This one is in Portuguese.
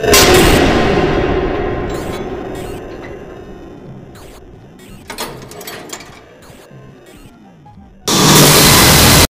Yeah.